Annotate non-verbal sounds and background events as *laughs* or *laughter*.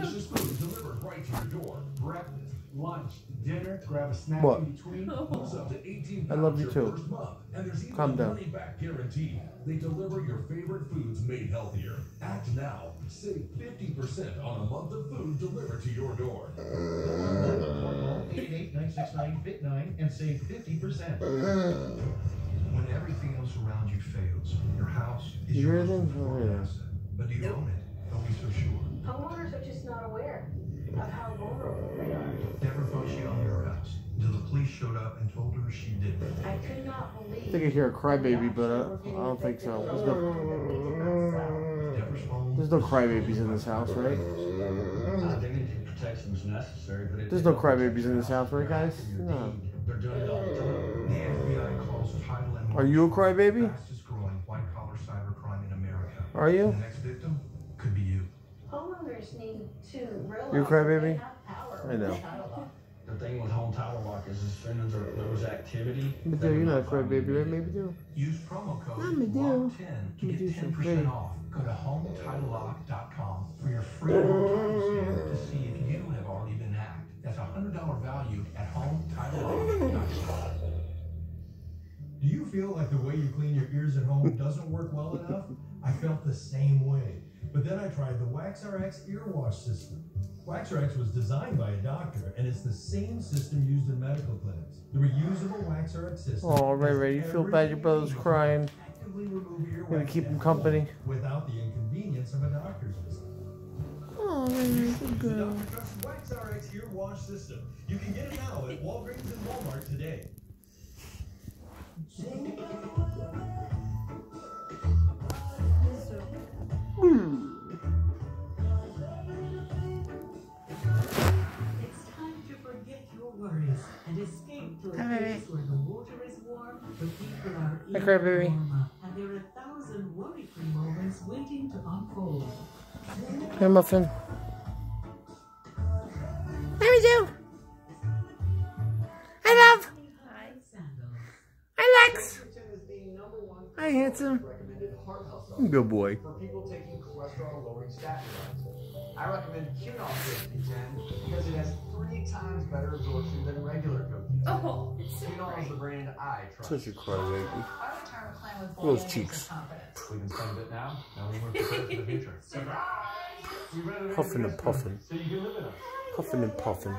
Delicious food delivered right to your door. Breakfast, lunch, dinner, grab a snack What? in between. *laughs* Plus up to 18 I love you too. month. And there's even Calm a down. money back guarantee. They deliver your favorite foods made healthier. Act now. Save 50% on a month of food delivered to your door. 888-969-FIT9 and save 50%. When everything else around you fails, your house is You your hear most? Important asset. But do you own it? Don't be so sure. Homeowners are just not aware of how vulnerable they are. Deborah thought she owned her house until the police showed up and told her she didn't. I could not believe. I think I hear a crybaby, but uh, I don't think so. There's no, there's no crybabies in this house, right? Dignity protection is necessary, but. There's no crybabies in this house, right, guys? No. They're doing it all the time. The FBI calls title and Are you a crybaby? fastest growing white collar cybercrime in America. Are you? Homeowners need to realize. You cry, baby? I know. with title law. The thing with home title lock is as soon as there, there was activity. But they dude, you're would not a notify me right? Maybe do. Use promo code I'ma do. LOCKED10 to I'ma do get some 10% off. Go to HomeTitleLock.com for your free home title scan to see if you have already been hacked. That's a $100 value at HomeTitleLock.com. Feel like the way you clean your ears at home doesn't work well enough? I felt the same way. But then I tried the WaxRx ear wash system. WaxRx was designed by a doctor, and it's the same system used in medical clinics. The reusable WaxRx system. Oh, Ray Ray, you feel bad your brother's you need to crying. Gonna keep him company. Without the inconvenience of a doctor's visit. Oh, Ray Ray's a The girl. Dr. Trust WaxRx ear wash system. You can get it now at Walgreens and Walmart today. Worries and escape to a Hi, baby. place where the water is warm, the people are Hi, cry, even baby. warmer, and there are a thousand worry-free moments waiting to unfold. Hey, Muffin. How do? Hi, love. Sandals. Hi, Lex. Hi, handsome. Good boy. For people taking cholesterol-lowering statin drugs. I recommend Qunol 5010 because it has three times better absorption than regular cocaine. Oh, it's so Qunol is the brand I trust. Such a crybaby. Our retirement plan with Those cheeks. gives us confidence. We can spend a bit now, now we're prepared for the future. *laughs* You ready Puffing and puffing. So you can live in us. Puffing and puffing.